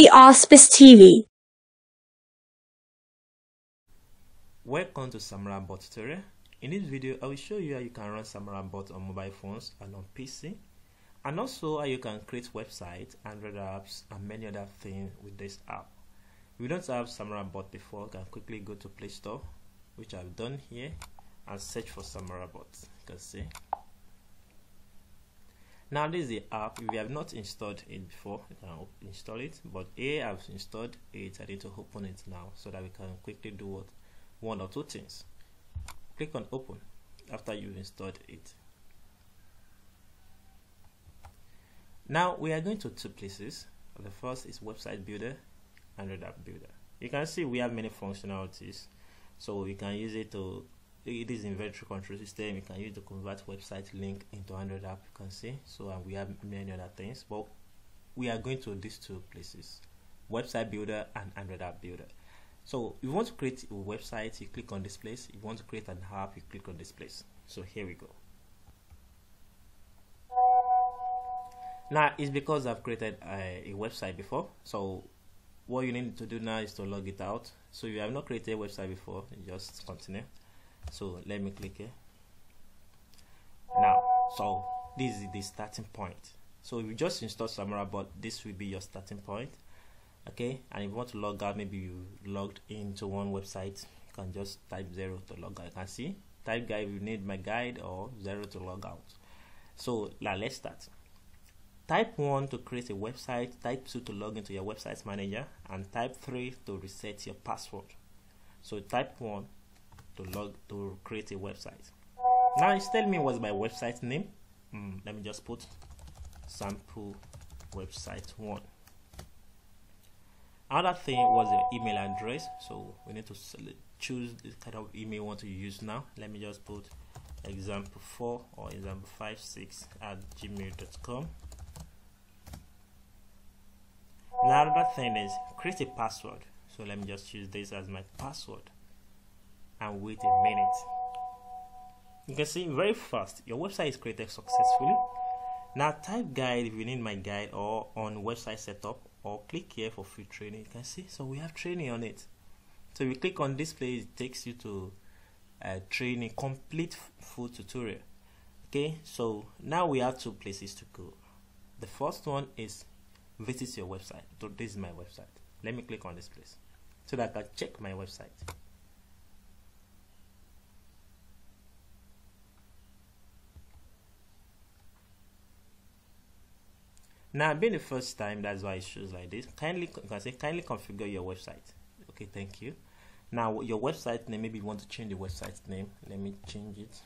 the Auspice TV. Welcome to Samora Bot tutorial. In this video, I will show you how you can run Samora Bot on mobile phones and on PC, and also how you can create websites, Android apps, and many other things with this app. If you don't have Samora Bot before, you can quickly go to Play Store, which I've done here, and search for Samora Bot. You can see now this is the app if you have not installed it before uh, you can install it but here i've installed it. I need to open it now so that we can quickly do what one or two things. Click on open after you've installed it. Now we are going to two places. The first is website builder and red app builder. You can see we have many functionalities so you can use it to it is inventory control system. You can use the convert website link into android app you can see. So uh, we have many other things but we are going to these two places website builder and android app builder. So if you want to create a website you click on this place. If you want to create an app you click on this place. So here we go. Now it's because i've created a, a website before. So what you need to do now is to log it out. So if you have not created a website before just continue so let me click here. Now so this is the starting point. So if you just install Samora Bot this will be your starting point okay? And if you want to log out maybe you logged into one website. You can just type zero to log out. You can see type guide if you need my guide or zero to log out. So now let's start. Type 1 to create a website type 2 to log into your website manager and type 3 to reset your password. So type 1 to log to create a website. Now it's telling me what's my website name. Mm, let me just put sample website one. Another thing was the email address. So we need to choose the kind of email we want to use now. Let me just put example 4 or example 56 at gmail.com another thing is create a password. So let me just use this as my password and wait a minute. You can see very fast your website is created successfully. Now type guide if you need my guide or on website setup or click here for free training. You can see so we have training on it. So you click on this place, it takes you to a training complete full tutorial. Okay, so now we have two places to go. The first one is visit your website. So this is my website. Let me click on this place so that I can check my website. Now, being the first time, that's why it shows like this. Kindly, can say, kindly configure your website. Okay, thank you. Now, your website name, maybe you want to change the website name. Let me change it.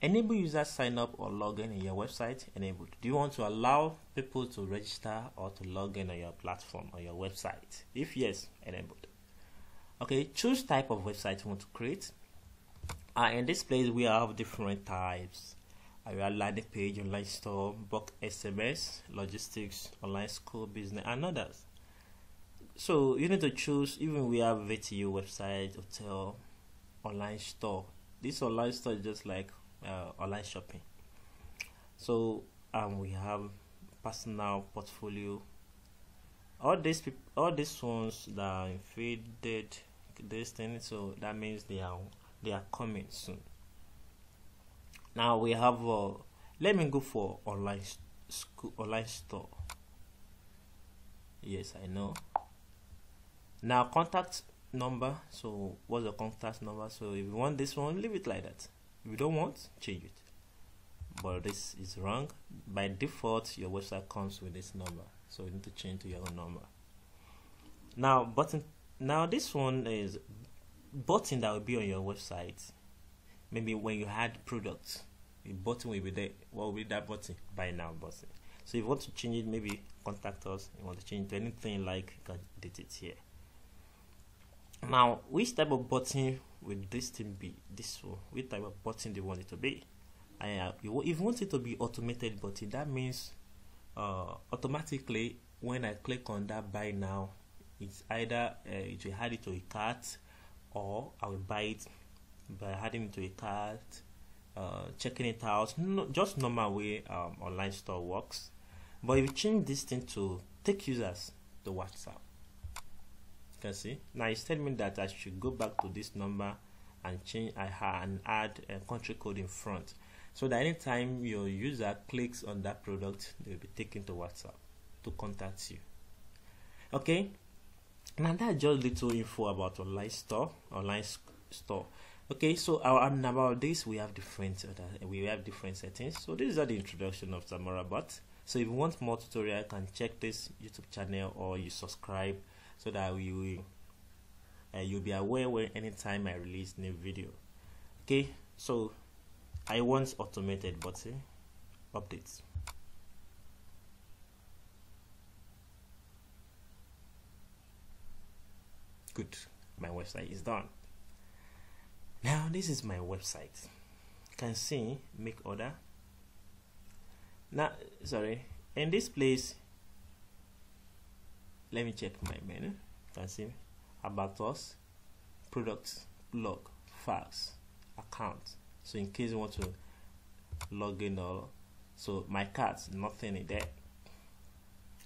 Enable users sign up or log in in your website. Enabled. Do you want to allow people to register or to log in on your platform or your website? If yes, enabled. Okay, choose type of website you want to create. Uh, in this place, we have different types our landing page, online store, bulk SMS, logistics, online school, business, and others. So you need to choose. Even we have VTU website, hotel, online store. This online store is just like uh, online shopping. So um, we have personal portfolio. All these all these ones that are faded, this thing. So that means they are they are coming soon now we have uh, let me go for online school online store. Yes i know. Now contact number so what's the contact number? So if you want this one leave it like that. If you don't want change it. But this is wrong. By default your website comes with this number. So you need to change to your own number. Now button now this one is button that will be on your website. Maybe when you add products a button will be there what will be that button? Buy now button. So if you want to change it maybe contact us. You want to change to anything like you can edit it here. Now which type of button will this thing be? This one which type of button do you want it to be? And uh, you, if you want it to be automated button that means uh, automatically when I click on that buy now it's either uh, it will add it to a cart or I will buy it by adding it to a cart uh, checking it out. No, just normal way um, online store works. But if you change this thing to take users to WhatsApp. You can see. Now it's telling me that I should go back to this number and change I have and add a country code in front so that anytime your user clicks on that product they will be taken to WhatsApp to contact you. Okay? Now that's just little info about online store online store okay so our and about this we have different uh, we have different settings. So this is the introduction of Samora bot. So if you want more tutorial you can check this youtube channel or you subscribe so that we will uh, you'll be aware when anytime i release new video. Okay so i want automated but uh, updates. Good my website is done now this is my website. You can see make order. Now sorry in this place let me check my menu. You can see about us products blog files account. So in case you want to log in or so my cards nothing in there.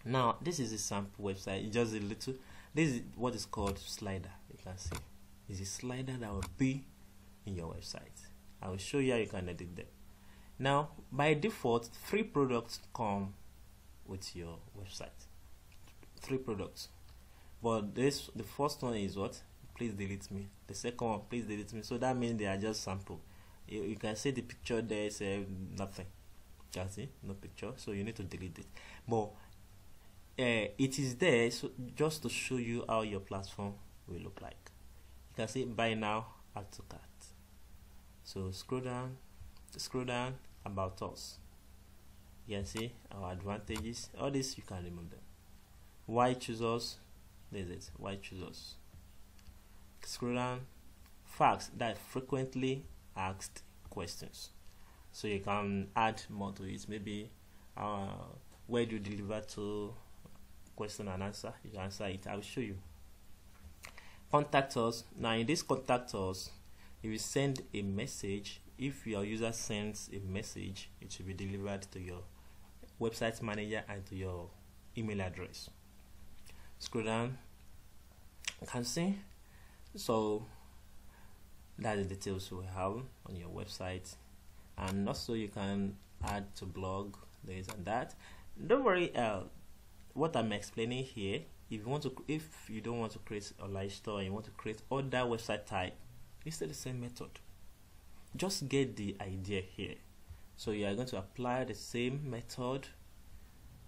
Now this is a sample website. It's just a little this is what is called slider. You can see is a slider that will be in your website. I will show you how you can edit them. Now by default three products come with your website. Three products. But this the first one is what? Please delete me. The second one please delete me. So that means they are just sample you, you can see the picture there say nothing. You can see? No picture. So you need to delete it. But uh, it is there so just to show you how your platform will look like. You can see buy now add to cart so scroll down scroll down about us you can see our advantages. All this you can remove them. Why choose us? This is why choose us? Scroll down. Facts that frequently asked questions. So you can add more to it. Maybe uh, where do you deliver to? Question and answer. You can answer it. I'll show you. Contact us. Now in this contact us you will send a message if your user sends a message it should be delivered to your website manager and to your email address. Scroll down. You can see. So that is the details we have on your website. And also you can add to blog this and that. Don't worry uh, what i'm explaining here if you want to if you don't want to create a live store you want to create other website type it's still the same method. Just get the idea here. So you are going to apply the same method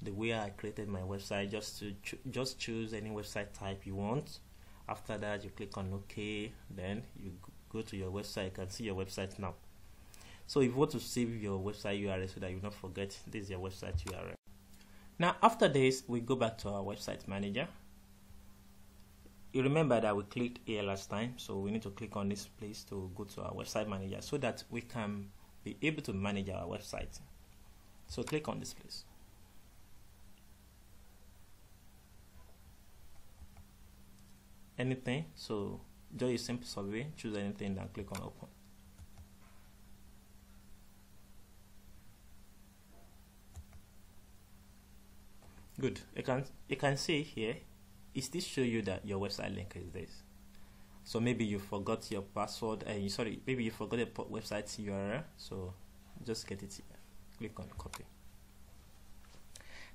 the way I created my website just to cho just choose any website type you want. After that you click on OK then you go to your website. You can see your website now. So if you want to save your website URL so that you don't forget this is your website URL now after this we go back to our website manager you remember that we clicked here last time so we need to click on this place to go to our website manager so that we can be able to manage our website. So click on this place. Anything? So just a simple survey. Choose anything then click on open. Good. You can you can see here it still show you that your website link is this? So maybe you forgot your password and uh, you sorry maybe you forgot the website url so just get it here. Click on copy.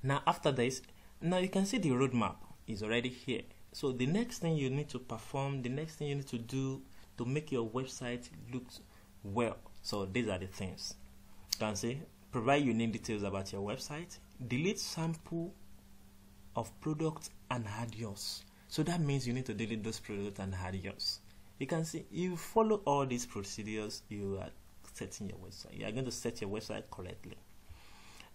Now after this now you can see the roadmap is already here. So the next thing you need to perform the next thing you need to do to make your website look well. So these are the things. You can see provide unique details about your website delete sample of products and add yours. So that means you need to delete those products and add yours. You can see you follow all these procedures, you are setting your website. You are going to set your website correctly.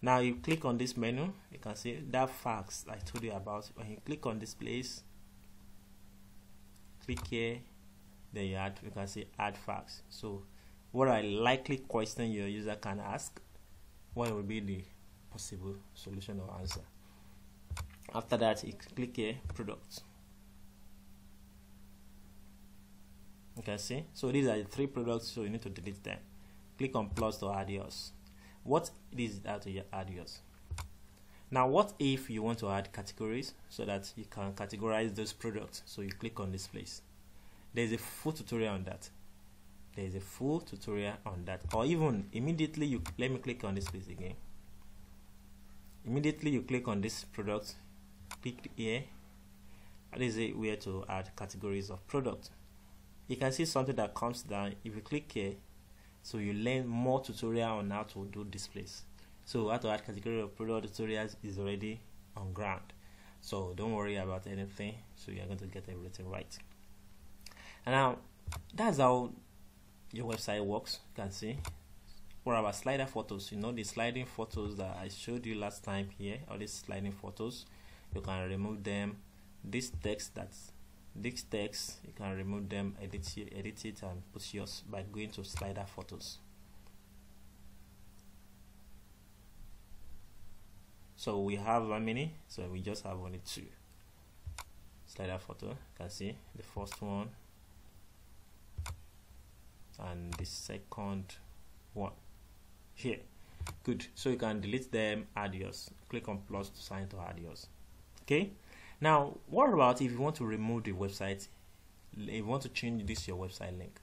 Now you click on this menu, you can see that facts I told you about. When you click on this place, click here, then you add you can see add facts. So what are likely question your user can ask, what will be the possible solution or answer after that you click here products. Can see? So these are the three products so you need to delete them. Click on plus to add yours. What is that to add yours? Now what if you want to add categories so that you can categorize those products? So you click on this place. There's a full tutorial on that. There's a full tutorial on that. Or even immediately you let me click on this place again. Immediately you click on this product click here. That is it. Where to add categories of product. You can see something that comes down if you click here. So you learn more tutorial on how to do displays so how to add category of product tutorials is already on ground. So don't worry about anything. So you're going to get everything right. And now that's how your website works you can see. For our slider photos you know the sliding photos that I showed you last time here all these sliding photos you can remove them. This text that's this text you can remove them edit it, edit it and put yours by going to slider photos. So we have how many? So we just have only two. Slider photo you can see the first one and the second one here. Good. So you can delete them add yours. Click on plus to sign to add yours okay? Now what about if you want to remove the website if you want to change this your website link?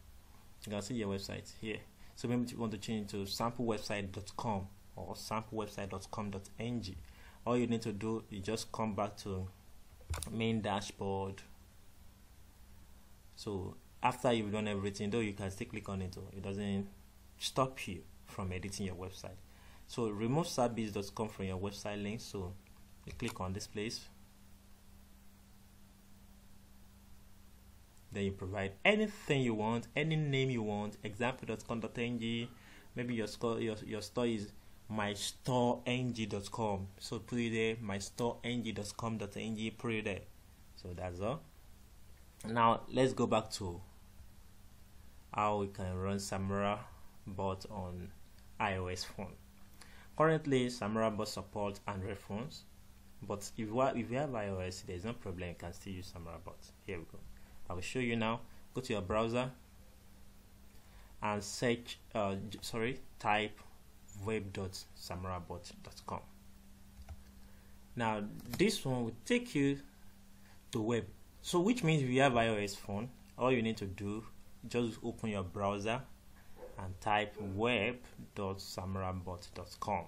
You can see your website here. So maybe you want to change to samplewebsite.com or samplewebsite.com.ng all you need to do is just come back to main dashboard. So after you've done everything though you can still click on it it doesn't stop you from editing your website. So remove service.com from your website link so you click on this place. Then you provide anything you want any name you want example.com.ng maybe your store your, your store is mystore.ng.com so put it there mystore.ng.com.ng put it there. So that's all. Now let's go back to how we can run Samora bot on iOS phone. Currently, Samora bot supports Android phones, but if you, have, if you have iOS, there's no problem. You can still use Samora bot. Here we go. I will show you now. Go to your browser and search. Uh, sorry, type web.samorabot.com. Now, this one will take you to web. So, which means if you have iOS phone, all you need to do just open your browser and type web.samorabot.com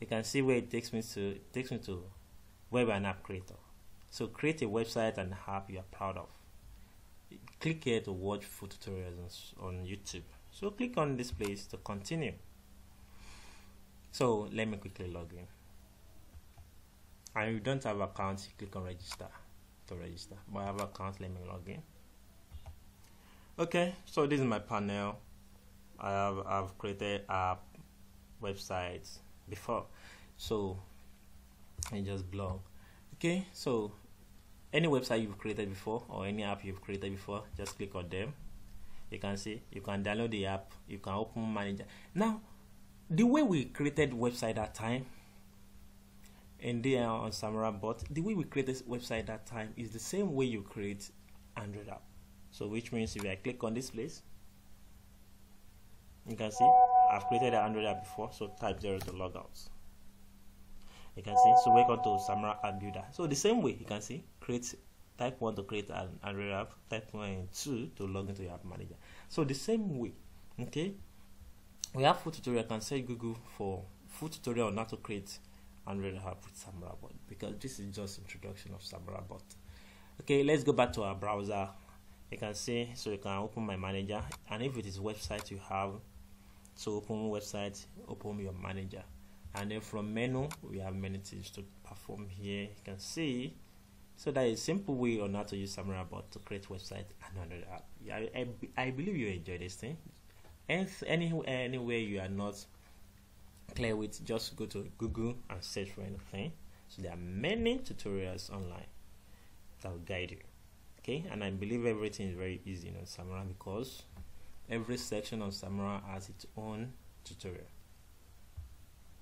you can see where it takes me to it takes me to web and app creator. So create a website and app you are proud of. Click here to watch full tutorials on youtube. So click on this place to continue. So let me quickly log in. And you don't have account click on register to register. But I have account let me log in. Okay so this is my panel. I have I've created app websites before. So I just blog. Okay so any website you've created before or any app you've created before just click on them. You can see you can download the app you can open manager. Now the way we created website that time and there uh, on Samora bot the way we created website that time is the same way you create Android app. So which means if I click on this place you can see I've created an Android app before so type 0 to log out you can see. So welcome to Samora app builder so the same way you can see create type 1 to create an Android app type 1 and 2 to log into your app manager. So the same way okay? We have full tutorial. I can say Google for full tutorial on how to create Android app with Samora bot because this is just introduction of Samora bot. Okay let's go back to our browser. You can see so you can open my manager. And if it is website you have so open website open your manager and then from menu we have many things to perform here. You can see. So that is simple way on how to use Samora bot to create website and another app. I, I, I believe you enjoy this thing. And any, anywhere you are not clear with just go to Google and search for anything. So there are many tutorials online that will guide you. Okay? And I believe everything is very easy on Samora because every section on Samora has its own tutorial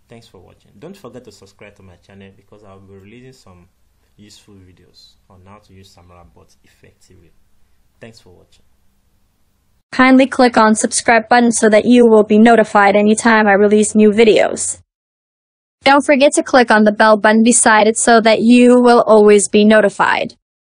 thanks for watching don't forget to subscribe to my channel because I'll be releasing some useful videos on how to use Samora bot effectively thanks for watching Kindly click on subscribe button so that you will be notified anytime I release new videos. Don't forget to click on the bell button beside it so that you will always be notified.